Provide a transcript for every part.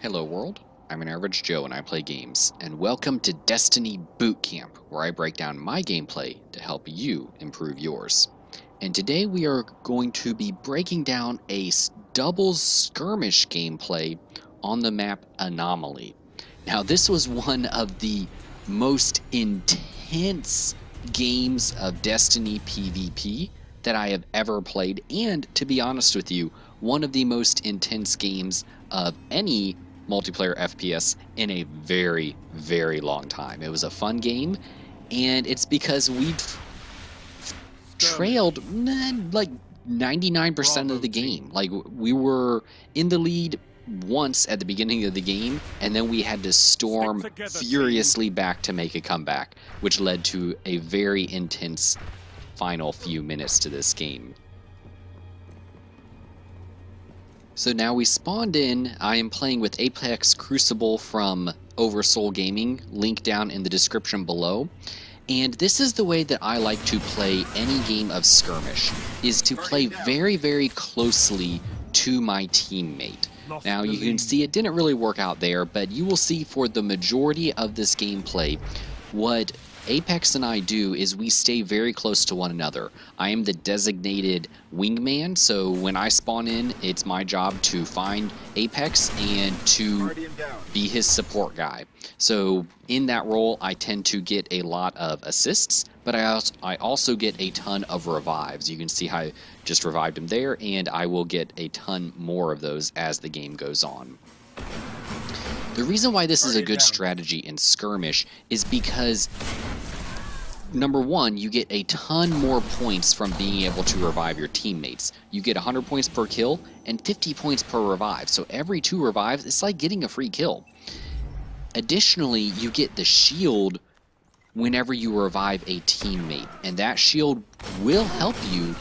Hello world, I'm an average Joe and I play games, and welcome to Destiny Boot Camp, where I break down my gameplay to help you improve yours. And today we are going to be breaking down a doubles skirmish gameplay on the map Anomaly. Now this was one of the most intense games of Destiny PvP that I have ever played, and to be honest with you, one of the most intense games of any multiplayer FPS in a very, very long time. It was a fun game, and it's because we trailed like 99% of the game. Like we were in the lead once at the beginning of the game, and then we had to storm furiously back to make a comeback, which led to a very intense final few minutes to this game. So now we spawned in. I am playing with Apex Crucible from Oversoul Gaming, link down in the description below. And this is the way that I like to play any game of skirmish, is to play very, very closely to my teammate. Now you can see it didn't really work out there, but you will see for the majority of this gameplay what Apex and I do is we stay very close to one another. I am the designated wingman, so when I spawn in, it's my job to find Apex and to be his support guy. So in that role, I tend to get a lot of assists, but I also, get a ton of revives. You can see how I just revived him there, and I will get a ton more of those as the game goes on. The reason why this is a good strategy in skirmish is because number one, you get a ton more points from being able to revive your teammates. You get 100 points per kill and 50 points per revive. So every two revives, it's like getting a free kill. Additionally, you get the shield whenever you revive a teammate, and that shield will help you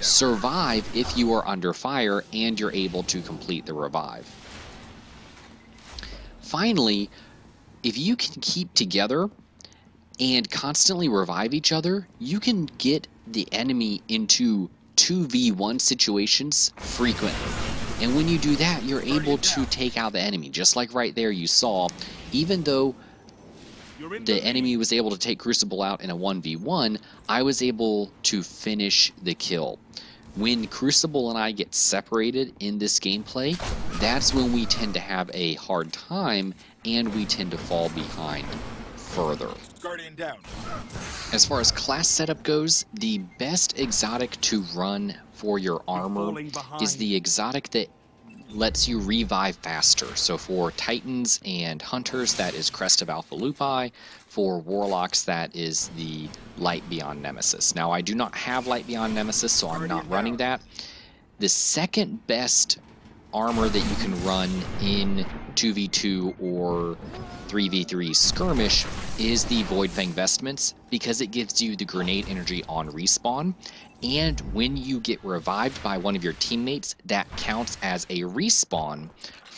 survive if you are under fire and you're able to complete the revive. Finally, if you can keep together and constantly revive each other, you can get the enemy into 2v1 situations frequently. And when you do that, you're able to take out the enemy. Just like right there you saw, even though the enemy was able to take Crucible out in a 1v1, I was able to finish the kill. When Crucible and I get separated in this gameplay, that's when we tend to have a hard time and we tend to fall behind further. Guardian down. As far as class setup goes, the best exotic to run for your armor is the exotic that lets you revive faster. So for Titans and Hunters, that is Crest of Alpha Lupi. For Warlocks, that is the Light Beyond Nemesis. Now, I do not have Light Beyond Nemesis, so I'm not running that. The second best armor that you can run in 2v2 or 3v3 skirmish is the Void Fang Vestments because it gives you the grenade energy on respawn and when you get revived by one of your teammates that counts as a respawn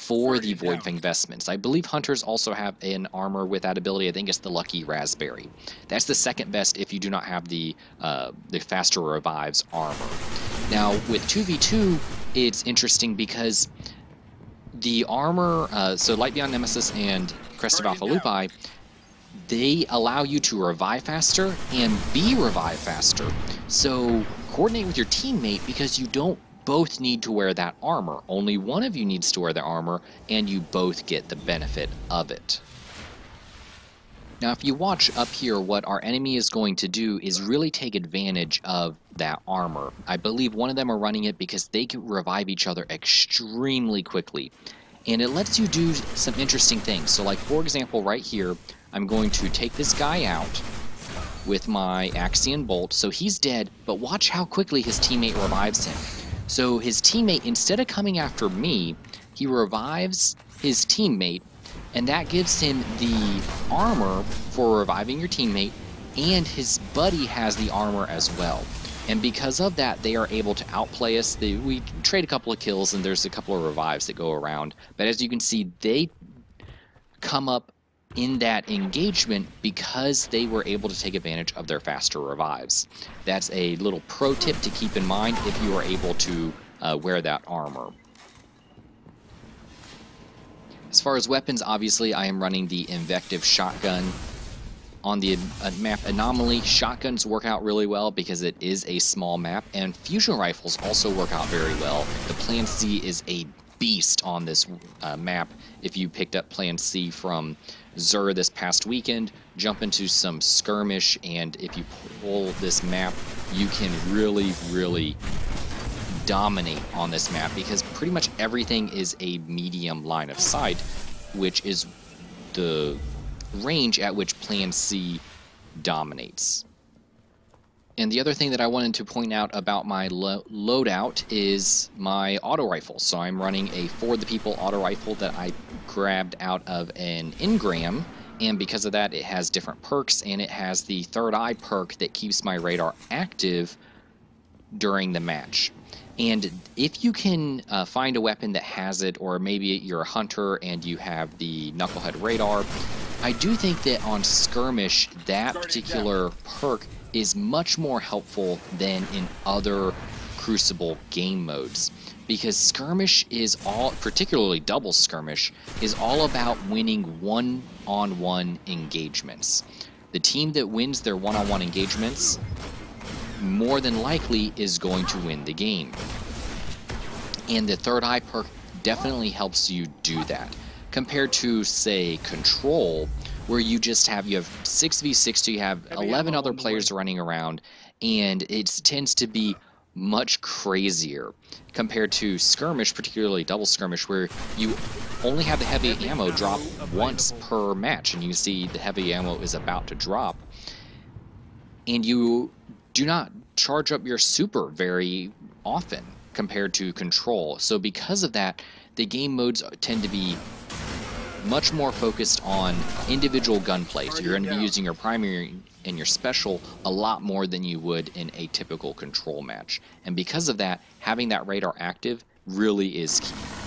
for the Void Fang Vestments. I believe Hunters also have an armor with that ability. I think it's the Lucky Raspberry. That's the second best if you do not have the uh, the faster revives armor. Now with 2v2, it's interesting because the armor, uh, so Light Beyond Nemesis and Crest of Alpha Lupi, they allow you to revive faster and be revive faster. So coordinate with your teammate because you don't both need to wear that armor. Only one of you needs to wear the armor, and you both get the benefit of it. Now, if you watch up here, what our enemy is going to do is really take advantage of that armor. I believe one of them are running it because they can revive each other extremely quickly. And it lets you do some interesting things. So like, for example, right here, I'm going to take this guy out with my Axion Bolt. So he's dead, but watch how quickly his teammate revives him. So his teammate, instead of coming after me, he revives his teammate, and that gives him the armor for reviving your teammate, and his buddy has the armor as well. And because of that, they are able to outplay us. They, we trade a couple of kills, and there's a couple of revives that go around. But as you can see, they come up in that engagement because they were able to take advantage of their faster revives. That's a little pro tip to keep in mind if you are able to uh, wear that armor. As far as weapons, obviously I am running the Invective Shotgun. On the uh, map Anomaly, shotguns work out really well because it is a small map, and fusion rifles also work out very well. The Plan C is a beast on this uh, map. If you picked up Plan C from Xur this past weekend, jump into some skirmish, and if you pull this map, you can really, really dominate on this map because pretty much everything is a medium line of sight, which is the range at which Plan C dominates. And the other thing that I wanted to point out about my lo loadout is my auto rifle. So I'm running a For the People auto rifle that I grabbed out of an engram, and because of that it has different perks, and it has the third eye perk that keeps my radar active during the match. And if you can uh, find a weapon that has it, or maybe you're a hunter and you have the Knucklehead radar, I do think that on Skirmish, that particular perk is much more helpful than in other Crucible game modes. Because Skirmish is all, particularly Double Skirmish, is all about winning one on one engagements. The team that wins their one on one engagements more than likely is going to win the game. And the third eye perk definitely helps you do that. Compared to, say, Control, where you just have you have 6v6 so you have 11 other players running around and it tends to be much crazier compared to skirmish particularly double skirmish where you only have the heavy ammo drop once per match and you see the heavy ammo is about to drop and you do not charge up your super very often compared to control. So because of that, the game modes tend to be much more focused on individual gunplay. So you're going to be using your primary and your special a lot more than you would in a typical control match. And because of that, having that radar active really is key.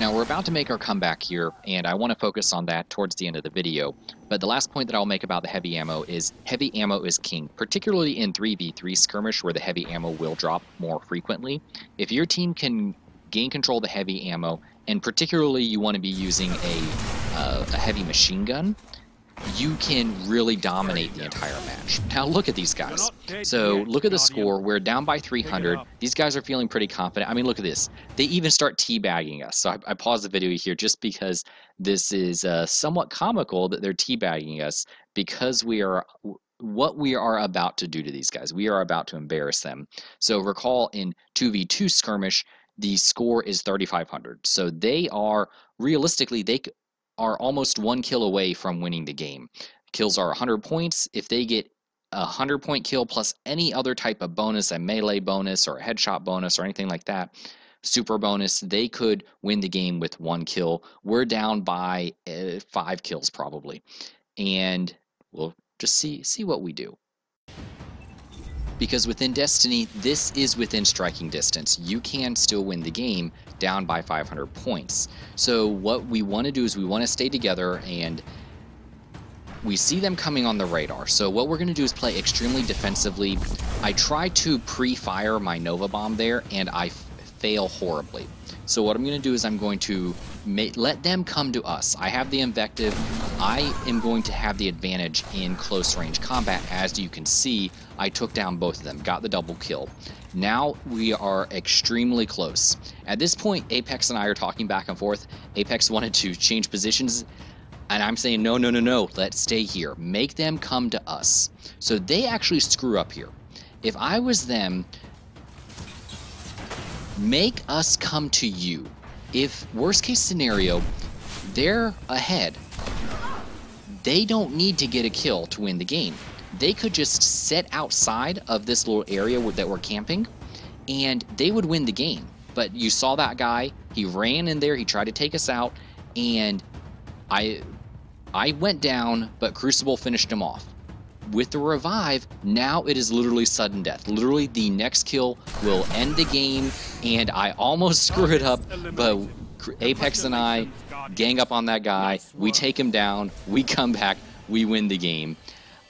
Now we're about to make our comeback here, and I want to focus on that towards the end of the video. But the last point that I'll make about the heavy ammo is heavy ammo is king, particularly in 3v3 skirmish where the heavy ammo will drop more frequently. If your team can gain control of the heavy ammo, and particularly you want to be using a, uh, a heavy machine gun, you can really dominate the entire match. Now look at these guys. So look at the score. We're down by 300. These guys are feeling pretty confident. I mean, look at this. They even start teabagging us. So I, I pause the video here just because this is uh, somewhat comical that they're teabagging us because we are what we are about to do to these guys. We are about to embarrass them. So recall in 2v2 skirmish, the score is 3,500. So they are realistically they are almost one kill away from winning the game. Kills are 100 points. If they get a 100 point kill plus any other type of bonus, a melee bonus or a headshot bonus or anything like that, super bonus, they could win the game with one kill. We're down by uh, five kills probably. And we'll just see see what we do because within Destiny, this is within striking distance. You can still win the game down by 500 points. So what we want to do is we want to stay together and we see them coming on the radar. So what we're going to do is play extremely defensively. I try to pre-fire my Nova Bomb there and I fail horribly. So what I'm going to do is I'm going to let them come to us. I have the invective. I am going to have the advantage in close range combat. As you can see, I took down both of them, got the double kill. Now we are extremely close. At this point, Apex and I are talking back and forth. Apex wanted to change positions, and I'm saying, no, no, no, no, let's stay here. Make them come to us. So they actually screw up here. If I was them, make us come to you. If worst case scenario, they're ahead, they don't need to get a kill to win the game. They could just sit outside of this little area that we're camping and they would win the game. But you saw that guy, he ran in there, he tried to take us out, and I I went down, but Crucible finished him off with the revive, now it is literally sudden death. Literally, the next kill will end the game, and I almost screw it up, but Apex and I gang up on that guy, we take him down, we come back, we win the game.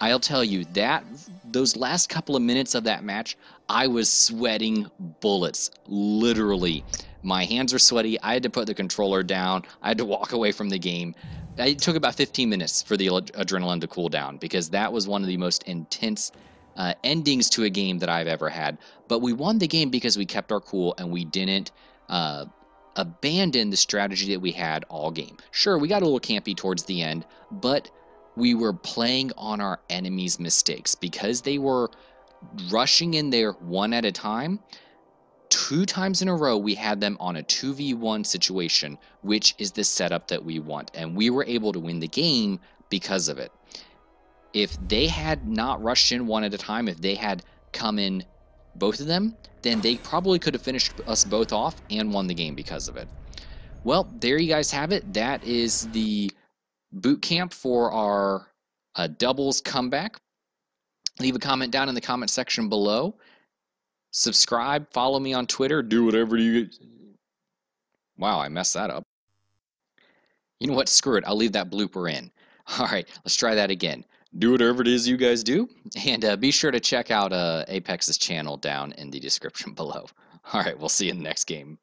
I'll tell you that those last couple of minutes of that match, I was sweating bullets, literally. My hands were sweaty. I had to put the controller down. I had to walk away from the game. It took about 15 minutes for the adrenaline to cool down because that was one of the most intense uh, endings to a game that I've ever had. But we won the game because we kept our cool and we didn't uh, abandon the strategy that we had all game. Sure, we got a little campy towards the end, but we were playing on our enemies' mistakes because they were rushing in there one at a time. Two times in a row, we had them on a 2v1 situation, which is the setup that we want. And we were able to win the game because of it. If they had not rushed in one at a time, if they had come in both of them, then they probably could have finished us both off and won the game because of it. Well, there you guys have it. That is the boot camp for our uh, doubles comeback. Leave a comment down in the comment section below. Subscribe, follow me on Twitter, do whatever you. Wow, I messed that up. You know what? Screw it. I'll leave that blooper in. All right, let's try that again. Do whatever it is you guys do, and uh, be sure to check out uh, Apex's channel down in the description below. All right, we'll see you in the next game.